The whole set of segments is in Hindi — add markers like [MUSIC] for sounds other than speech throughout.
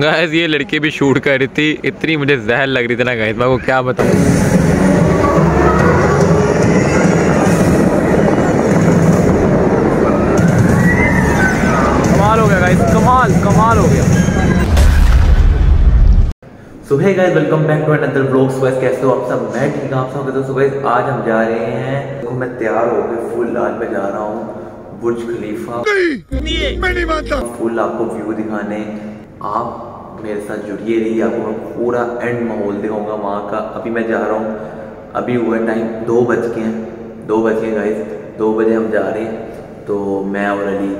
गाइस ये लड़की भी शूट कर रही थी। इतनी मुझे जहर लग रही थी ना गाइस मैं को क्या बताऊँ? कमाल हो गया गाइस कमाल कमाल हो गया। So hey guys welcome back to another vlog guys कैसे हो आप सब? मैं ठीक हूँ आप सब कैसे हो? सो गाइस आज हम जा रहे हैं। तो मैं तैयार हो के फुल आज मैं जा रहा हूँ बुर्ज खलीफा। नहीं मैं नहीं मानता। फुल आपको व्यू दिखाने। आप मेरे साथ जुड़िए रहिए आपको मैं पूरा एंड माहौल दिखाऊँगा वहाँ का। अभी मैं जा रहा हूँ। अभी हुआ टाइम दो बज के हैं। दो बज के गाइस दो बजे हम जा रहे हैं। तो मैं और अली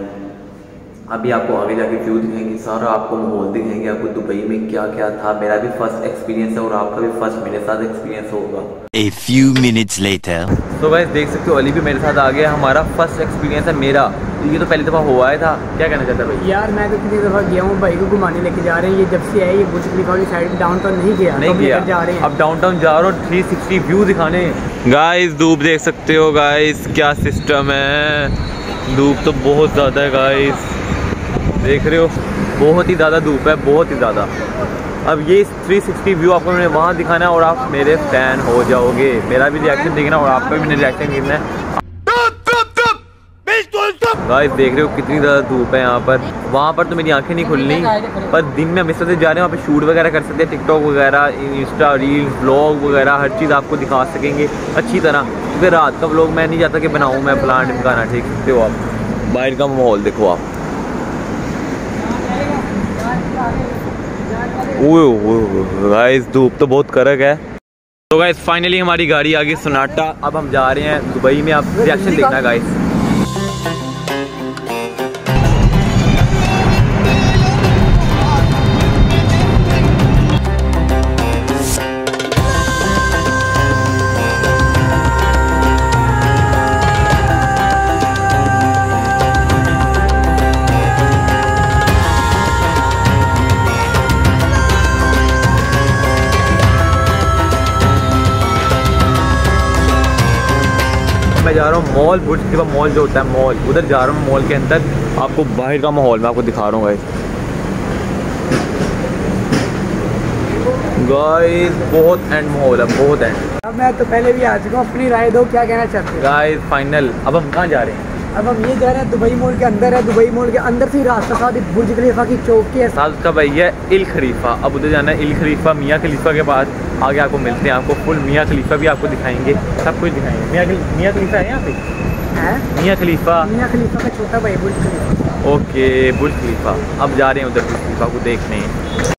अभी आपको आगे जाके व्यू दिखाएँगे। सारा आपको माहौल दिखाएँगे आपको दुबई में क्या क्या था। मेरा भी फ़र्स्ट एक्सपीरियंस है और आपका भी फ़र्स्ट मेरे साथ एक्सपीरियंस होगा। A few minutes later. तो गाइस देख सकते हो अली भी मेरे साथ आ गया हमारा फ़र्स्ट एक्सपीरियंस है मेरा। ये तो पहली दफ़ा हुआ है था। क्या कहना चाहता है भाई? यार मैं तो कितनी दफ़ा गया हूँ भाई को घुमाने लेके जा रहे हैं। ये जब से है ये बुर्ज खलीफा की साइड डाउन टाउन नहीं गया नहीं तो किया जा रहे हैं। अब डाउनटाउन जा रहा हूँ 360 व्यू दिखाने। गाइस धूप देख सकते हो गाइस क्या सिस्टम है। धूप तो बहुत ज़्यादा है गाइस देख रहे हो बहुत ही ज़्यादा धूप है बहुत ही ज़्यादा। अब ये 360 व्यू आपको मैंने वहाँ दिखाना है और आप मेरे फ़ैन हो जाओगे। मेरा भी रिएक्शन देखना और आपका भी मैंने रिएक्शन देखना है। गाइस देख रहे हो कितनी ज़्यादा धूप है यहाँ पर। वहाँ पर तो मेरी आँखें नहीं खुलनी, पर दिन में हम इस से जा रहे हैं, वहाँ पे शूट वगैरह कर सकते हैं टिकटॉक वगैरह इंस्टा रील्स ब्लॉग वगैरह, हर चीज़ आपको दिखा सकेंगे अच्छी तरह। क्योंकि रात का ब्लॉग मैं नहीं चाहता कि बनाऊँ मैं, प्लान ढमकाना ठीक सकते हो आप। बाहर का माहौल देखो आप। गाइस धूप तो बहुत कड़क है। तो गाइस फाइनली हमारी गाड़ी आ गई सोनाटा अब हम जा रहे हैं दुबई में, आप रिएक्शन देखना गाइस मैं जा रहा हूँ मॉल बुर्ज खलीफा मॉल जो होता है मॉल। उधर जा रहा हूँ मॉल के अंदर। आपको बाहर का माहौल मैं आपको दिखा रहा हूँ गाइस गाइस बहुत एंड माहौल है बहुत एंड अब मैं तो पहले भी आ चुका हूँ अपनी राय दो क्या कहना चाहते हैं? गाइस फाइनल अब हम कहाँ जा रहे हैं? अब हम ये जा रहे हैं दुबई मॉल के अंदर है दुबई मॉल के अंदर से रास्ता साथ ही बुर्ज खलीफा की चौकी है साथ का भाई है इल खलीफा। अब उधर जाना है इल खलीफा मियाँ खलीफा के बाद आगे आपको मिलते हैं आपको फुल मियाँ खलीफा भी आपको दिखाएँगे सब कुछ दिखाएँगे। मियाँ मियाँ खलीफा है यहाँ पे? है? मियाँ खलीफा। मियाँ खलीफा का छोटा भाई बुर्ज खलीफा। ओके बुर्ज खलीफा। अब जा रहे हैं उधर बुर्ज खलीफा को देखने।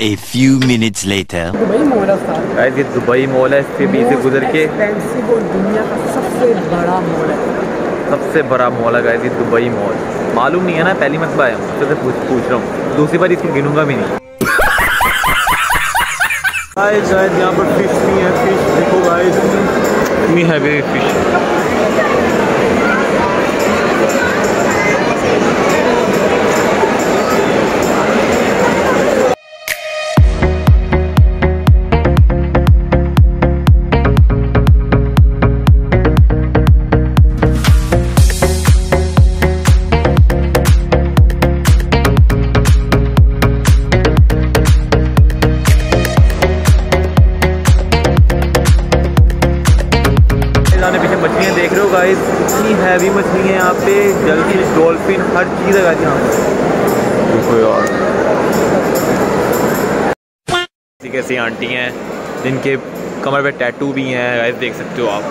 A few minutes later. Dubai mall है गाइस ये दुबई मॉल है इसके बीच से गुजर के। एक्सपेंसिव और दुनिया का सबसे बड़ा मॉल है। सबसे बड़ा मॉल है गाइस ये दुबई मॉल। मालूम नहीं है ना पहली मत आया हूँ उससे पूछ पूछ रहा हूँ। दूसरी बार इसको गिनूँगा भी नहीं। गाइस गाइस यहाँ पर फ़िश भी है फ़िश देखो गाइस इतनी हैवी फ़िश हैवी मछली है यहाँ पे। जल्दी डॉल्फिन हर चीज़ है यहाँ पे। ऐसी कैसी आंटी हैं, जिनके कमर पे टैटू भी हैं गाइस देख सकते हो आप।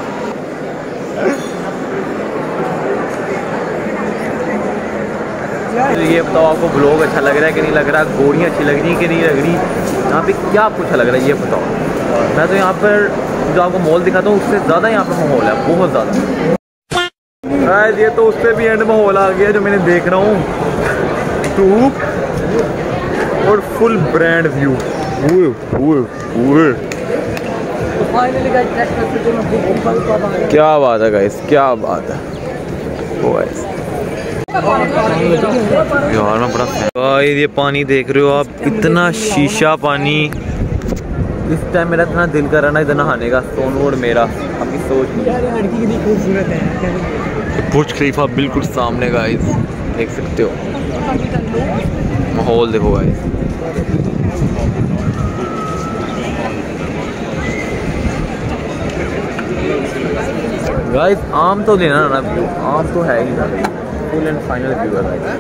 ये बताओ, आपको ब्लॉग अच्छा लग रहा है कि नहीं लग रहा? गोड़ियाँ अच्छी लग रही कि नहीं लग रही? यहाँ पे क्या आपको अच्छा लग रहा है, ये बताओ। मैं तो यहाँ पर जो आपको मॉल दिखाता हूँ, उससे ज़्यादा यहाँ पर माहौल है, बहुत ज़्यादा। गाइस ये तो उससे भी एंड माहौल आ गया जो मैंने देख रहा हूँ। धूप और फुल ब्रांड व्यू मैं पास आ गया क्या बात है गाइस क्या बात है। गाइस यार मैं बड़ा गाइस ये पानी देख रहे हो आप? इतना शीशा पानी। इस टाइम मेरा इतना दिल कर रहा ना इधर नहाने का सोन रोड मेरा। आपकी सोच नहीं यार ये लड़की कितनी खूबसूरत है? बुर्ज खलीफा बिल्कुल सामने का है देख सकते हो। माहौल देखो गाइस गाइस आम तो लेना ना व्यू आम तो है ही ना। फुल एंड फाइनल व्यू है गाइस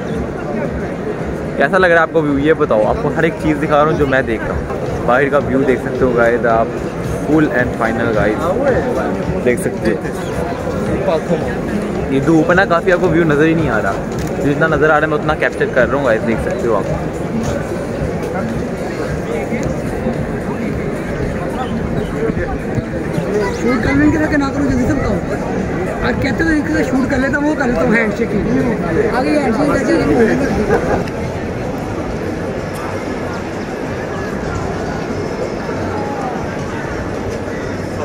कैसा लग रहा है आपको व्यू ये बताओ। आपको हर एक चीज़ दिखा रहा हूँ जो मैं देख रहा हूँ। बाहर का व्यू देख सकते हो गाइस आप फुल एंड फाइनल गाइस देख सकते हो। ये धूप है ना काफ़ी आपको व्यू नज़र ही नहीं आ रहा। जितना नज़र आ रहा है, मैं उतना कैप्चर कर रहा हूँ गाइस देख सकते हो आप। शूट करने के लिए ना करो, जल्दी से बताओ। आज कहते हो शूट कर लेता वो कर लेता हूँ हैंड शेक आगे हैंड शेक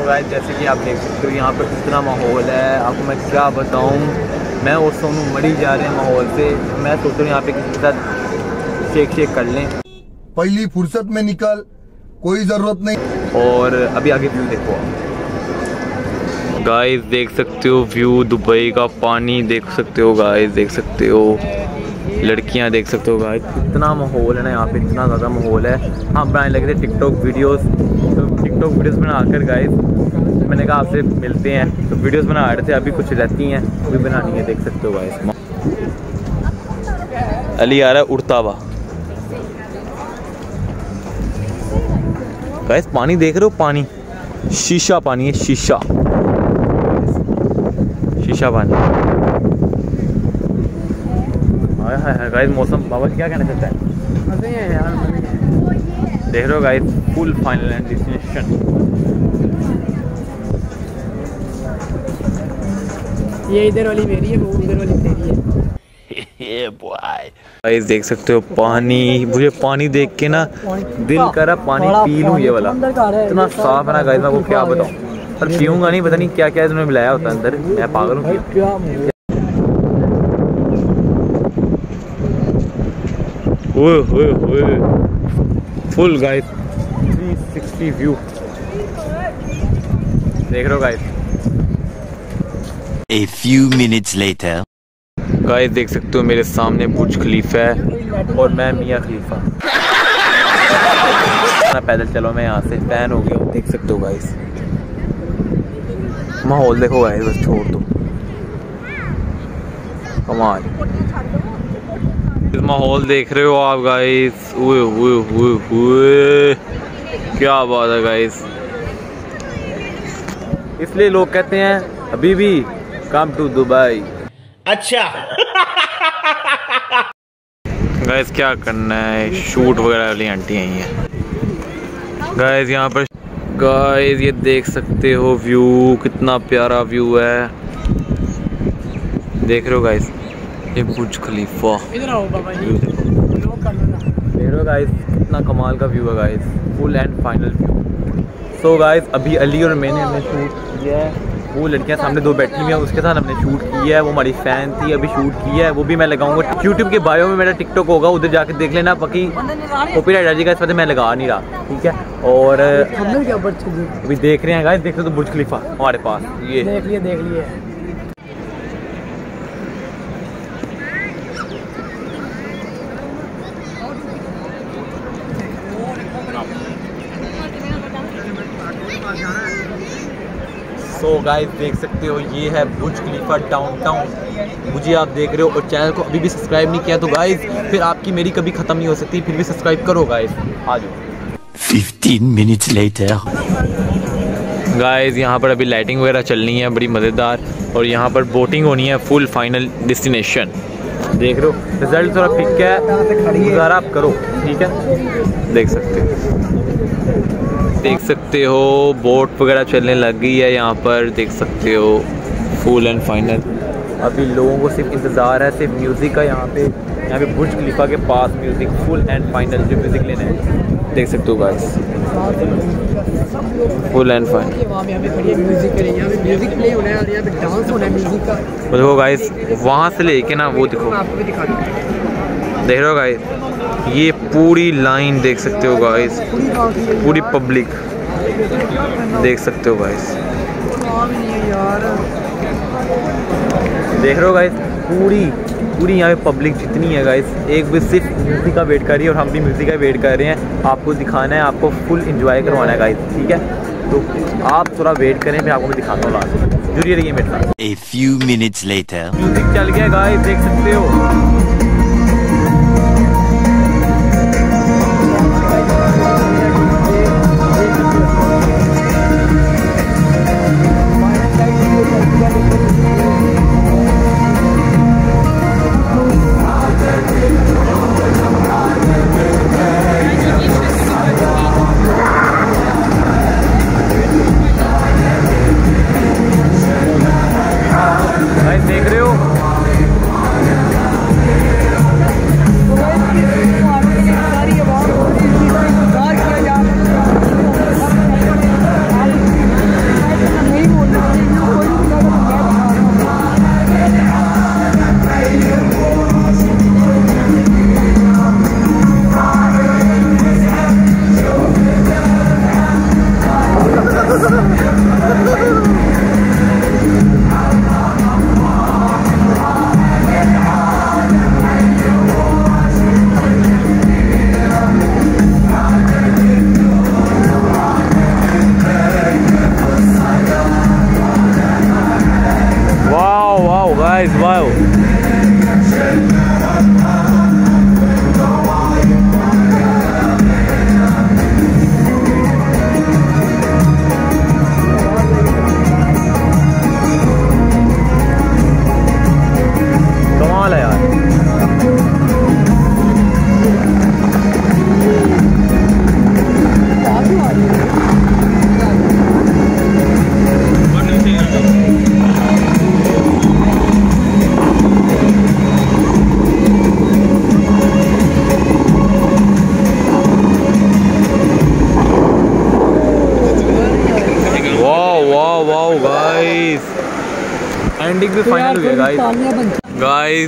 गाइस जैसे कि आप देख सकते हो यहाँ पर कितना माहौल है। आपको मैं क्या बताऊँ मैं और सोनू मरी जा रहे हैं माहौल से। मैं सोच रहा हूँ यहाँ पे किसी के साथ शेक शेक कर लें। पहली फुर्सत में निकल कोई ज़रूरत नहीं। और अभी आगे व्यू देखो गाइस देख सकते हो व्यू दुबई का पानी देख सकते हो गाइस देख सकते हो। लड़कियाँ देख सकते हो गाइस कितना माहौल है ना यहाँ पे इतना ज़्यादा माहौल है। हम बनाने लगे थे टिकटॉक वीडियोस तो टिकटॉक वीडियोस बनाकर गाइस मैंने कहा आपसे मिलते हैं। तो वीडियोस बना रहे थे अभी कुछ रहती हैं वो भी बनानी है देख सकते हो गाइस अली आ रहा है उड़ता हुआ गाइस पानी देख रहे हो? पानी। शीशा पानी है शीशा। शीशा पानी। हाय हाय हाय गाइस मौसम बाबा क्या कहना चाहता है मज़े हैं यार देख रहे हो guys full final and destination ये इधर वाली मेरी है वो उधर वाली तेरी है। [LAUGHS] गाइस देख सकते हो पानी मुझे पानी देख के ना दिल करा पानी पी लूँ ये वाला। इतना साफ़ है ना गाइस मैं आपको क्या बताऊँ? पर पीऊँगा नहीं पता नहीं क्या क्या इन्होंने मिलाया होता है अंदर। मैं पागल हूँ ओए ओए ओए। फुल गाइस 360 व्यू देख रहे हो guys A few minutes later. Guys देख सकते हो मेरे सामने बुर्ज खलीफा है और मैं मियाँ खलीफा। मैं पैदल चलो, मैं यहाँ से फ़ैन हो गया देख सकते हो गाइस माहौल देखो गाइस बस छोड़ दो। कमाल माहौल देख रहे हो आप गाइस ओए ओए ओए ओए क्या बात है गाइस इसलिए लोग कहते हैं, अभी भी कम टू दुबई अच्छा। गाइस क्या करना है? शूट वगैरह वाली आंटी आई हैं। गाइस यहाँ पर गाइस ये देख सकते हो व्यू कितना प्यारा व्यू है। देख रहे हो गाइस ये बुर्ज खलीफा। इधर आओ बाबा जी। व्यू देखो रहे हो गाइस कितना कमाल का व्यू है guys full and final view so guys अभी अली और मैंने हमने शूट किया है। वो लड़कियाँ सामने दो बैठी हुई हैं उसके साथ हमने शूट किया है वो हमारी फ़ैन थी अभी शूट किया है वो भी मैं लगाऊँगा। यूट्यूब के बायो में मेरा टिकटॉक होगा उधर जाके देख लेना बाकी कॉपी राइट आ का इस वजह मैं लगा नहीं रहा ठीक है? और अभी देख रहे हैं गाइस देख रहे हो तो बुर्ज खलीफा हमारे पास ये। देख लिए देख लिए। सो गाइस देख सकते हो ये है बुर्ज खलीफा डाउनटाउन मुझे आप देख रहे हो और चैनल को अभी भी सब्सक्राइब नहीं किया तो गाइस फिर आपकी मेरी कभी ख़त्म नहीं हो सकती फिर भी सब्सक्राइब करो गाइस आ जाओ। 15 minutes later. गाइस यहाँ पर अभी लाइटिंग वगैरह चलनी है बड़ी मज़ेदार और यहाँ पर बोटिंग होनी है फुल फाइनल डेस्टिनेशन देख रहे हो रिज़ल्ट थोड़ा पिक है गुजारा आप करो ठीक है? देख सकते हो। देख सकते हो बोट वगैरह चलने लग गई है यहाँ पर देख सकते हो फुल एंड फाइनल अभी लोगों को सिर्फ़ इंतज़ार है सिर्फ़ म्यूज़िक का यहाँ पे यहाँ पे बुर्ज खलीफा के पास म्यूज़िक फुल एंड फाइनल जो म्यूज़िक लेना है। देख सकते हो गाइस फुल एंड फाइनल देखो गाइस वहाँ से लेके ना वो देखो। देख रहे हो गाइस ये पूरी लाइन देख सकते हो गाइस पूरी पब्लिक देख सकते हो गाइस देख रहे हो गाइस पूरी पूरी यहाँ पे पब्लिक जितनी है गाइस एक भी सिर्फ़ म्यूज़िक का वेट कर रही है और हम भी म्यूज़िक का वेट कर रहे हैं। आपको दिखाना है आपको फुल इंजॉय करवाना है गाइस ठीक है? तो आप थोड़ा वेट करें मैं आपको मैं दिखाता हूँ लास्ट जुड़िए रहिए मेरे साथ। A few minutes later. Music चल गया गाइस देख सकते हो।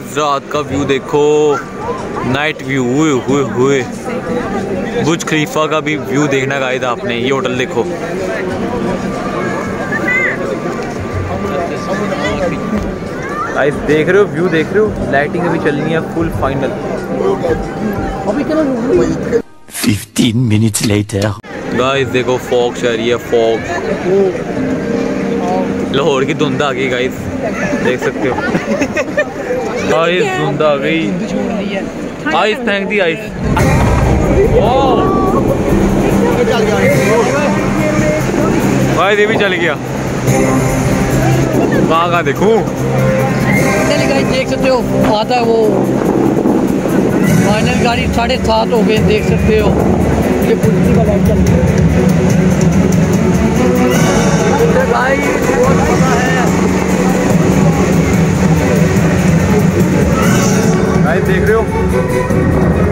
गाइस रात का व्यू देखो। नाइट व्यू हुए हुए हुए। बुज खलीफा का भी व्यू देखना गाइस आपने ये होटल देखो। गाइस देख रहे हो व्यू देख रहे हो? लाइटिंग अभी चलनी है full final 15 minutes later. Guys देखो फॉग चल रही है फॉग लाहौर की धुंध आ गई गाइस देख सकते हो। गाइस धुंध आ गई ice thank the ice guys ये भी चल गया। कहाँ कहाँ देखूँ? देख सकते हो आता है वो। फाइनल गाड़ी साढ़े सात हो गए देख सकते हो। ये पुलिस का लाइट चल। रही है बहुत मज़ा है देख रहे हो?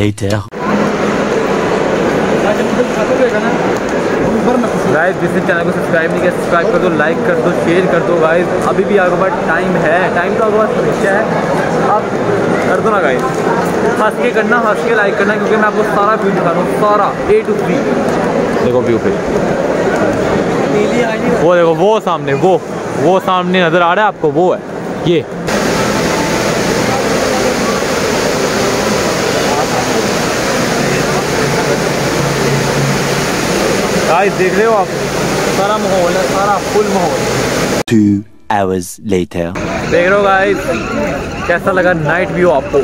Later. गाइस जिसने चैनल को सब्सक्राइब नहीं किया सब्सक्राइब कर दो लाइक कर दो शेयर कर दो गाइस अभी भी आपके पास टाइम है। टाइम तो आपके पास हमेशा है। आप कर दो ना गाइस हंस के करना हंस के लाइक करना क्योंकि मैं आपको सारा व्यू दिखा रहा हूँ। सारा ए टू थ्री देखो व्यू पे। वो देखो वो सामने वो वो सामने नज़र आ रहा है आपको वो है। ये। गाइस देख रहे हो आप? सारा माहौल है सारा फुल माहौल टू hours later. देख रहे हो गाइस कैसा लगा नाइट व्यू आपको?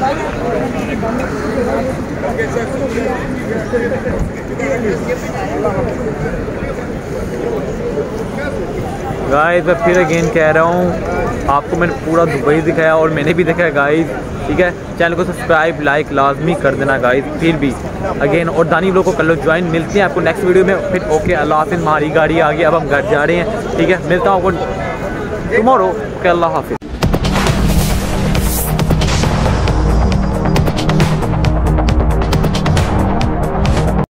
गाइस मैं फिर अगेन कह रहा हूँ, आपको मैंने पूरा दुबई दिखाया और मैंने भी दिखाया गाइस ठीक है? चैनल को सब्सक्राइब लाइक लाजमी कर देना गाइस फिर भी। अगेन और दानी लोग को कर लो ज्वाइन मिलते हैं आपको नेक्स्ट वीडियो में। फिर ओके अल्लाह हाफिज़, हमारी गाड़ी आ गई, अब हम घर जा रहे हैं, ठीक है? मिलता हूँ आपको टुमारो ओके अल्लाह हाफिज़।